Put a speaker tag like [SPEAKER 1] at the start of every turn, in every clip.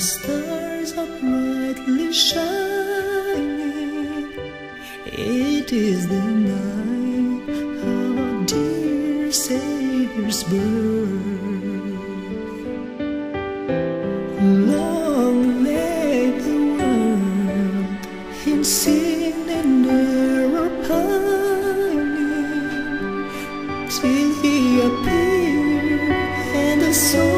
[SPEAKER 1] stars are brightly shining. It is the night of our dear Savior's birth. Long lay the world in sin and error pining till He appeared and the soul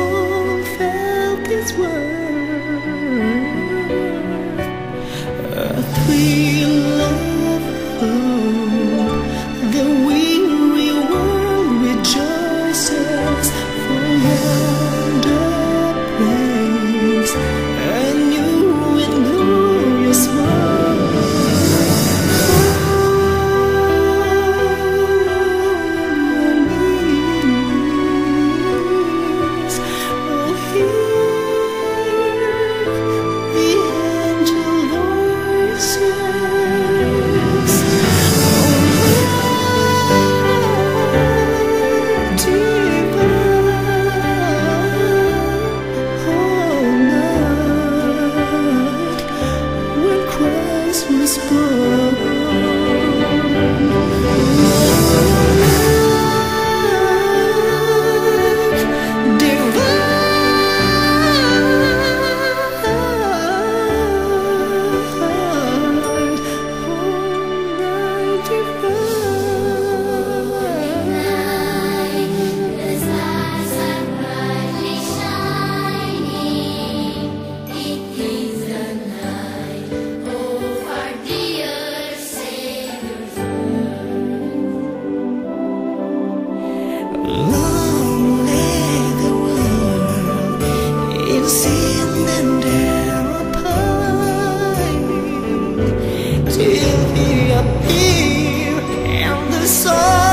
[SPEAKER 1] If you here and the sun.